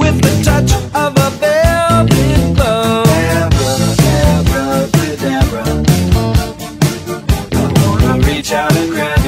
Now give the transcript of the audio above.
with the touch of a velvet glove. Abracadabra, I wanna reach out and grab.